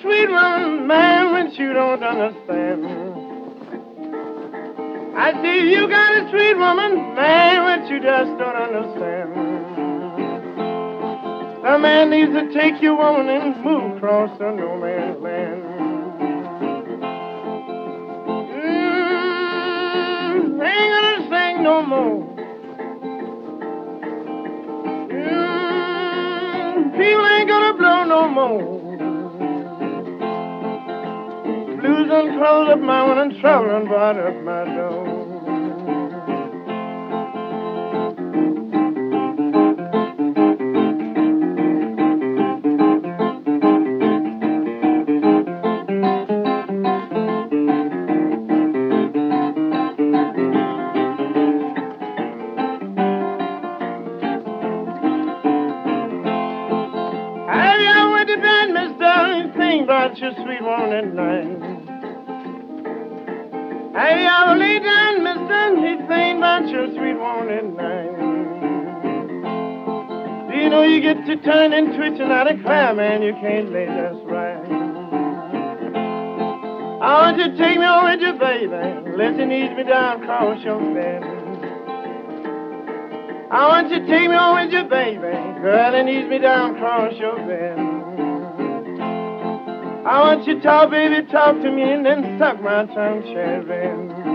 sweet woman, man, when you don't understand. I see you got a sweet woman, man, when you just don't understand. A man needs to take your woman and move across the no man's land. Mm, ain't gonna sing no more. Mm, people ain't gonna blow no more. Done closed up my one and trouble done brought up my door. About your sweet one at night. Have you ever laid down, mister? He think about your sweet one at night. Do you know you get to turning, twitching out of clam, man, you can't lay just right. I want you to take me home with you, baby. Let you ease me down across your bed. I oh, want you to take me home with you, baby. Girl, and ease me down cross your bed. I want you to talk, baby, talk to me and then suck my tongue, cherry.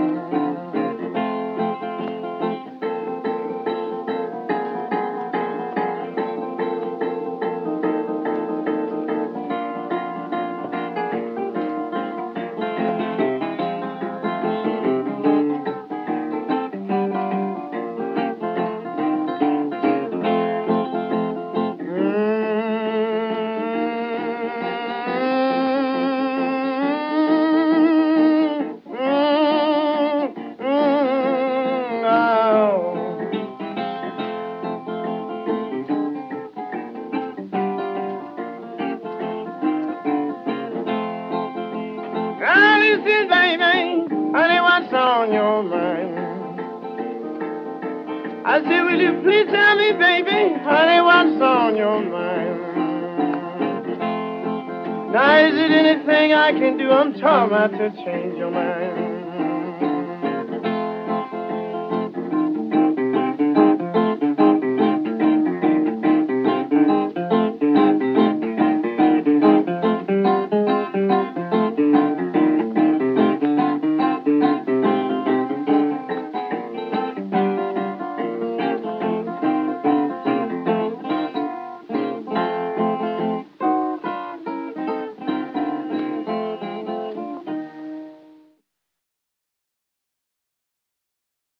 Girl, listen, baby, honey, what's on your mind? I said, will you please tell me, baby, honey, what's on your mind? Now, is it anything I can do? I'm talking about to change your mind.